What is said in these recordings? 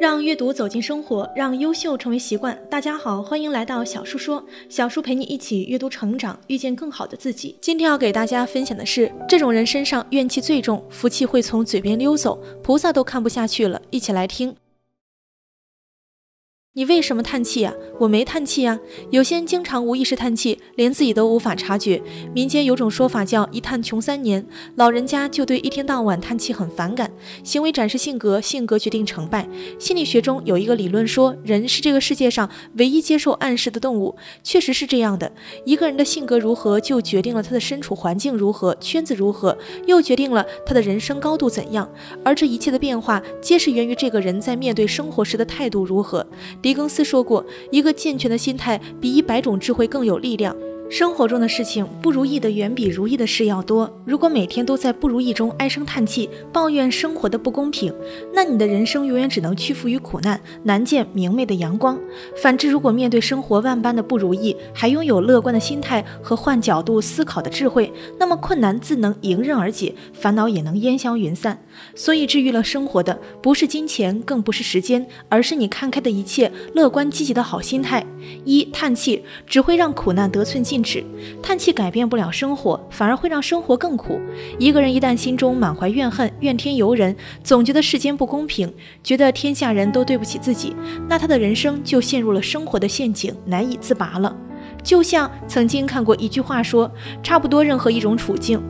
让阅读走进生活，让优秀成为习惯。大家好，欢迎来到小叔说，小叔陪你一起阅读成长，遇见更好的自己。今天要给大家分享的是，这种人身上怨气最重，福气会从嘴边溜走，菩萨都看不下去了。一起来听。你为什么叹气呀？我没叹气呀。有些人经常无意识叹气，连自己都无法察觉。民间有种说法叫“一叹穷三年”，老人家就对一天到晚叹气很反感。行为展示性格，性格决定成败。心理学中有一个理论说，人是这个世界上唯一接受暗示的动物，确实是这样的。一个人的性格如何，就决定了他的身处环境如何，圈子如何，又决定了他的人生高度怎样。而这一切的变化，皆是源于这个人在面对生活时的态度如何。狄更斯说过：“一个健全的心态比一百种智慧更有力量。”生活中的事情不如意的远比如意的事要多。如果每天都在不如意中唉声叹气，抱怨生活的不公平，那你的人生永远只能屈服于苦难，难见明媚的阳光。反之，如果面对生活万般的不如意，还拥有乐观的心态和换角度思考的智慧，那么困难自能迎刃而解，烦恼也能烟消云散。所以，治愈了生活的不是金钱，更不是时间，而是你看开的一切，乐观积极的好心态。一叹气只会让苦难得寸进。止，叹气改变不了生活，反而会让生活更苦。一个人一旦心中满怀怨恨、怨天尤人，总觉得世间不公平，觉得天下人都对不起自己，那他的人生就陷入了生活的陷阱，难以自拔了。就像曾经看过一句话说，差不多任何一种处境。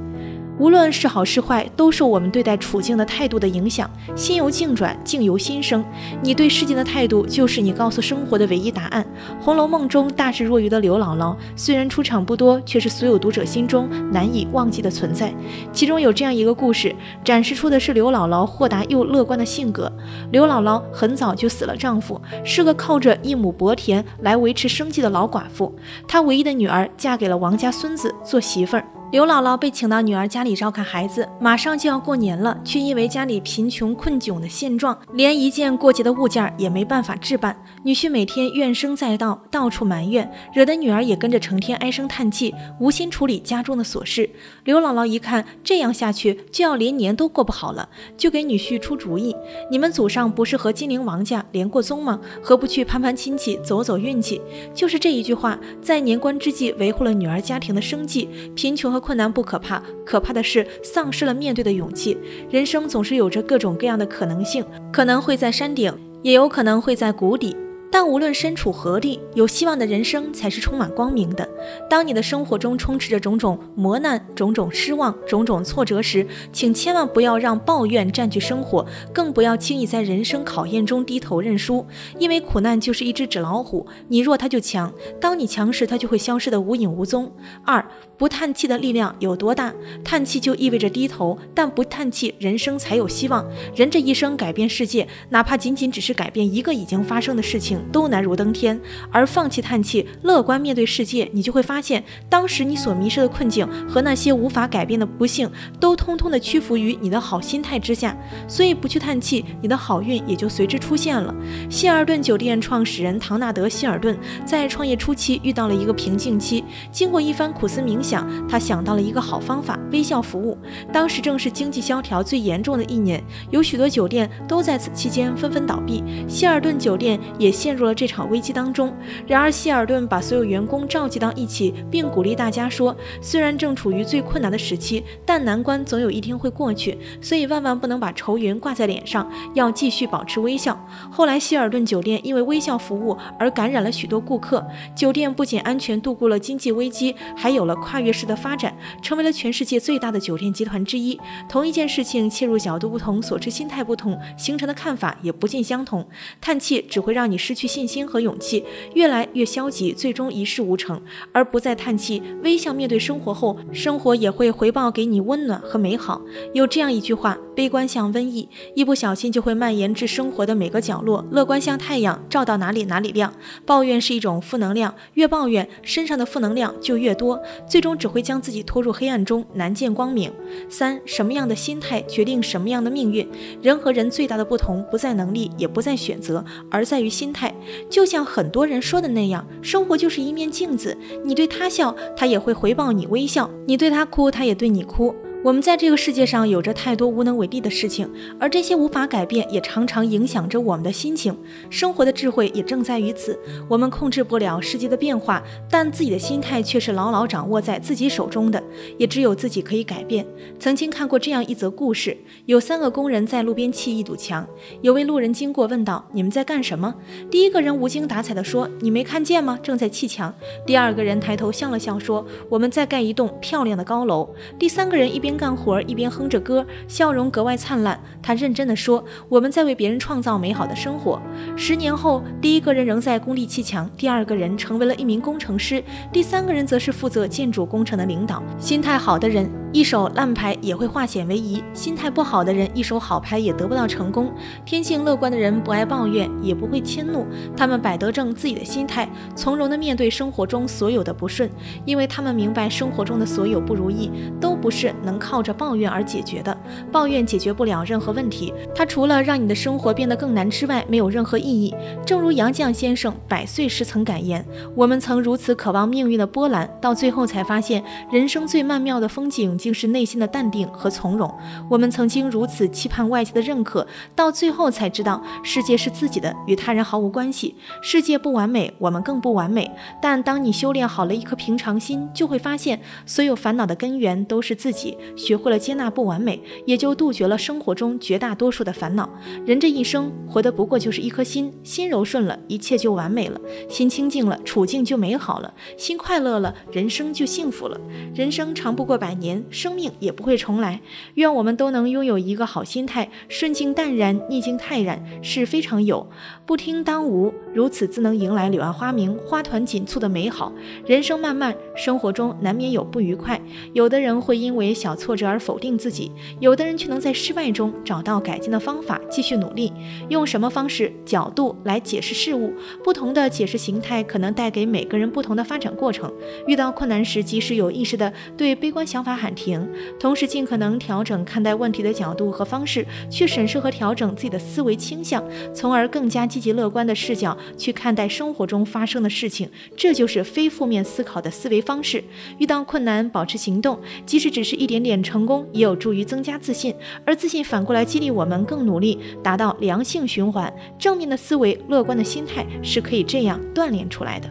无论是好是坏，都受我们对待处境的态度的影响。心由境转，境由心生。你对事件的态度，就是你告诉生活的唯一答案。《红楼梦》中大智若愚的刘姥姥，虽然出场不多，却是所有读者心中难以忘记的存在。其中有这样一个故事，展示出的是刘姥姥豁达又乐观的性格。刘姥姥很早就死了丈夫，是个靠着一亩薄田来维持生计的老寡妇。她唯一的女儿嫁给了王家孙子做媳妇儿。刘姥姥被请到女儿家里照看孩子，马上就要过年了，却因为家里贫穷困窘的现状，连一件过节的物件也没办法置办。女婿每天怨声载道，到处埋怨，惹得女儿也跟着成天唉声叹气，无心处理家中的琐事。刘姥姥一看这样下去就要连年都过不好了，就给女婿出主意：你们祖上不是和金陵王家连过宗吗？何不去攀攀亲戚，走走运气？就是这一句话，在年关之际维护了女儿家庭的生计。贫穷和困难不可怕，可怕的是丧失了面对的勇气。人生总是有着各种各样的可能性，可能会在山顶，也有可能会在谷底。但无论身处何地，有希望的人生才是充满光明的。当你的生活中充斥着种种磨难、种种失望、种种挫折时，请千万不要让抱怨占据生活，更不要轻易在人生考验中低头认输。因为苦难就是一只纸老虎，你弱它就强，当你强时，它就会消失得无影无踪。二不叹气的力量有多大？叹气就意味着低头，但不叹气，人生才有希望。人这一生改变世界，哪怕仅仅只是改变一个已经发生的事情。都难如登天，而放弃叹气，乐观面对世界，你就会发现，当时你所迷失的困境和那些无法改变的不幸，都通通的屈服于你的好心态之下。所以不去叹气，你的好运也就随之出现了。希尔顿酒店创始人唐纳德·希尔顿在创业初期遇到了一个瓶颈期，经过一番苦思冥想，他想到了一个好方法——微笑服务。当时正是经济萧条最严重的一年，有许多酒店都在此期间纷纷倒闭，希尔顿酒店也陷。陷入了这场危机当中。然而，希尔顿把所有员工召集到一起，并鼓励大家说：“虽然正处于最困难的时期，但难关总有一天会过去，所以万万不能把愁云挂在脸上，要继续保持微笑。”后来，希尔顿酒店因为微笑服务而感染了许多顾客，酒店不仅安全度过了经济危机，还有了跨越式的发展，成为了全世界最大的酒店集团之一。同一件事情，切入角度不同，所持心态不同，形成的看法也不尽相同。叹气只会让你失去。去信心和勇气越来越消极，最终一事无成，而不再叹气，微笑面对生活后，生活也会回报给你温暖和美好。有这样一句话：悲观像瘟疫，一不小心就会蔓延至生活的每个角落；乐观像太阳，照到哪里哪里亮。抱怨是一种负能量，越抱怨，身上的负能量就越多，最终只会将自己拖入黑暗中，难见光明。三，什么样的心态决定什么样的命运？人和人最大的不同，不在能力，也不在选择，而在于心态。就像很多人说的那样，生活就是一面镜子，你对他笑，他也会回报你微笑；你对他哭，他也对你哭。我们在这个世界上有着太多无能为力的事情，而这些无法改变，也常常影响着我们的心情。生活的智慧也正在于此。我们控制不了世界的变化，但自己的心态却是牢牢掌握在自己手中的，也只有自己可以改变。曾经看过这样一则故事：有三个工人在路边砌一堵墙，有位路人经过问道：“你们在干什么？”第一个人无精打采地说：“你没看见吗？正在砌墙。”第二个人抬头笑了笑说：“我们在盖一栋漂亮的高楼。”第三个人一边边干活一边哼着歌，笑容格外灿烂。他认真地说：“我们在为别人创造美好的生活。”十年后，第一个人仍在工地砌墙，第二个人成为了一名工程师，第三个人则是负责建筑工程的领导。心态好的人，一手烂牌也会化险为夷；心态不好的人，一手好牌也得不到成功。天性乐观的人不爱抱怨，也不会迁怒，他们摆得正自己的心态，从容地面对生活中所有的不顺，因为他们明白生活中的所有不如意都不是能。靠着抱怨而解决的，抱怨解决不了任何问题，它除了让你的生活变得更难之外，没有任何意义。正如杨绛先生百岁时曾感言：“我们曾如此渴望命运的波澜，到最后才发现，人生最曼妙的风景竟是内心的淡定和从容。我们曾经如此期盼外界的认可，到最后才知道，世界是自己的，与他人毫无关系。世界不完美，我们更不完美。但当你修炼好了一颗平常心，就会发现，所有烦恼的根源都是自己。”学会了接纳不完美，也就杜绝了生活中绝大多数的烦恼。人这一生活的不过就是一颗心，心柔顺了，一切就完美了；心清净了，处境就美好了；心快乐了，人生就幸福了。人生长不过百年，生命也不会重来。愿我们都能拥有一个好心态，顺境淡然，逆境泰然，是非常有，不听当无，如此自能迎来柳暗花明、花团锦簇的美好。人生漫漫，生活中难免有不愉快，有的人会因为小。挫折而否定自己，有的人却能在失败中找到改进的方法，继续努力。用什么方式、角度来解释事物？不同的解释形态可能带给每个人不同的发展过程。遇到困难时，及时有意识地对悲观想法喊停，同时尽可能调整看待问题的角度和方式，去审视和调整自己的思维倾向，从而更加积极乐观的视角去看待生活中发生的事情。这就是非负面思考的思维方式。遇到困难，保持行动，即使只是一点点。点成功也有助于增加自信，而自信反过来激励我们更努力，达到良性循环。正面的思维、乐观的心态是可以这样锻炼出来的。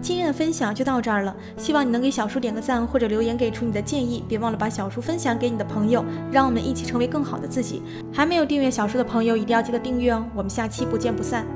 今天的分享就到这儿了，希望你能给小叔点个赞或者留言给出你的建议，别忘了把小叔分享给你的朋友，让我们一起成为更好的自己。还没有订阅小叔的朋友一定要记得订阅哦，我们下期不见不散。